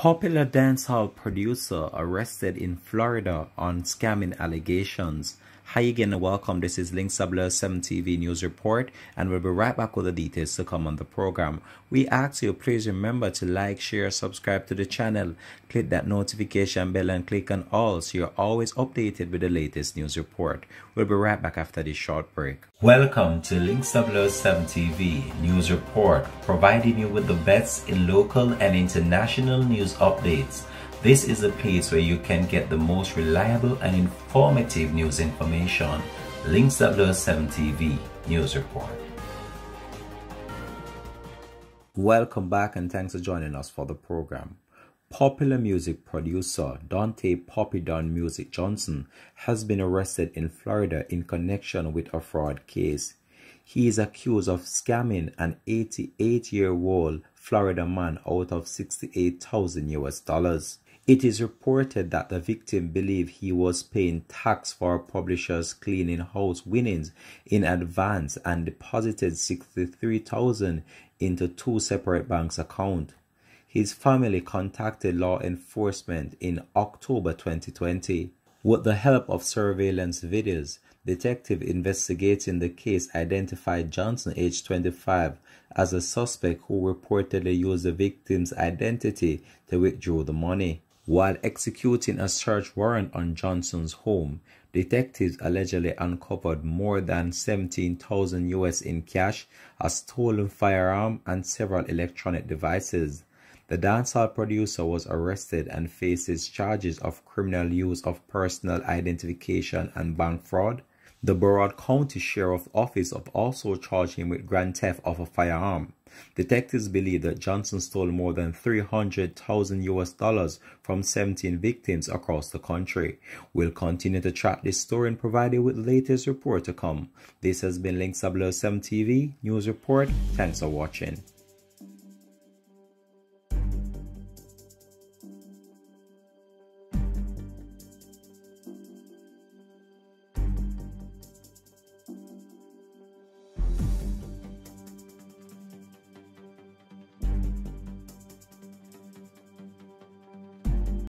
Popular dancehall producer arrested in Florida on scamming allegations. Hi again and welcome. This is Links 7 TV News Report and we'll be right back with the details to come on the program. We ask you please remember to like, share, subscribe to the channel, click that notification bell and click on all so you're always updated with the latest news report. We'll be right back after this short break. Welcome to Links 7 TV News Report, providing you with the best in local and international news updates. This is a place where you can get the most reliable and informative news information. Links 7 TV News Report. Welcome back and thanks for joining us for the program. Popular music producer Dante Poppy Don Music Johnson has been arrested in Florida in connection with a fraud case. He is accused of scamming an 88 year old Florida man out of 68,000 US dollars. It is reported that the victim believed he was paying tax for Publishers Clearing House winnings in advance and deposited 63,000 into two separate banks accounts. His family contacted law enforcement in October 2020. With the help of surveillance videos, detective investigating the case identified Johnson, age 25, as a suspect who reportedly used the victim's identity to withdraw the money. While executing a search warrant on Johnson's home, detectives allegedly uncovered more than 17,000 US in cash, a stolen firearm, and several electronic devices. The dancehall producer was arrested and faces charges of criminal use of personal identification and bank fraud. The Broward County Sheriff's Office also charged him with grand theft of a firearm. Detectives believe that Johnson stole more than 300,000 US dollars from 17 victims across the country. We'll continue to track this story and provide you with latest report to come. This has been Links 7 TV News Report. Thanks for watching.